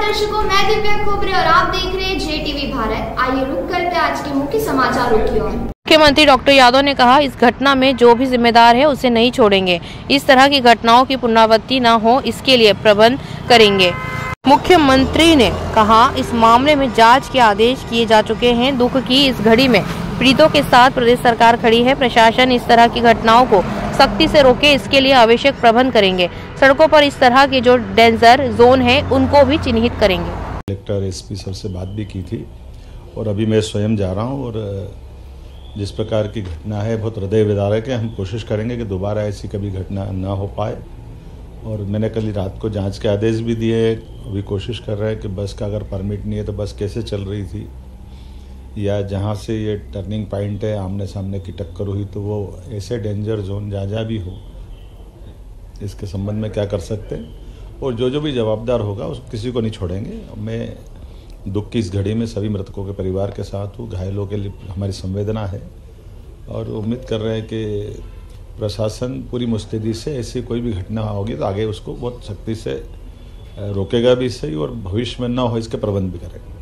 दर्शकों, मैं दिव्या खोबरे और आप देख रहे हैं जे टीवी भारत। आइए रुक करते आज के मुख्य समाचारों की ओर। मुख्यमंत्री डॉक्टर यादव ने कहा, इस घटना में जो भी जिम्मेदार है, उसे नहीं छोड़ेंगे। इस तरह की घटनाओं की पुनरावृत्ति न हो, इसके लिए प्रबंध करेंगे। मुख्यमंत्री ने कहा, इस मामले में जाँच के आदेश किए जा चुके हैं। दुख की इस घड़ी में पीड़ितों के साथ प्रदेश सरकार खड़ी है। प्रशासन इस तरह की घटनाओं को सख्ती से रोके इसके लिए आवश्यक प्रबंध करेंगे। सड़कों पर इस तरह के जो डेंजर जोन है, उनको भी चिन्हित करेंगे। कलेक्टर एसपी सर से बात भी की थी और अभी मैं स्वयं जा रहा हूँ और जिस प्रकार की घटना है, बहुत हृदय विदारक है। हम कोशिश करेंगे कि दोबारा ऐसी कभी घटना ना हो पाए। और मैंने कल रात को जाँच के आदेश भी दिए अभी कोशिश कर रहे हैं कि बस का अगर परमिट नहीं है तो बस कैसे चल रही थी? या जहाँ से ये टर्निंग पॉइंट है आमने सामने की टक्कर हुई तो वो ऐसे डेंजर जोन जहाँ जहाँ भी हो। इसके संबंध में क्या कर सकते हैं? और जो जो भी जवाबदार होगा, उस किसी को नहीं छोड़ेंगे। मैं दुख की इस घड़ी में सभी मृतकों के परिवार के साथ हूँ, घायलों के लिए हमारी संवेदना है। और उम्मीद कर रहे हैं कि प्रशासन पूरी मुस्तैदी से ऐसी कोई भी घटना होगी तो आगे उसको बहुत सख्ती से रोकेगा भी सही और भविष्य में ना हो, इसके प्रबंध भी करेगा।